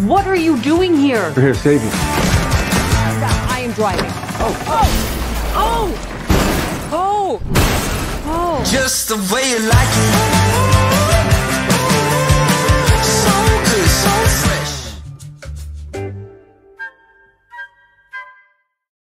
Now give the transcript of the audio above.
What are you doing here? We're here to save you. I am driving. Oh, oh, oh, oh, oh. Just the way you like it.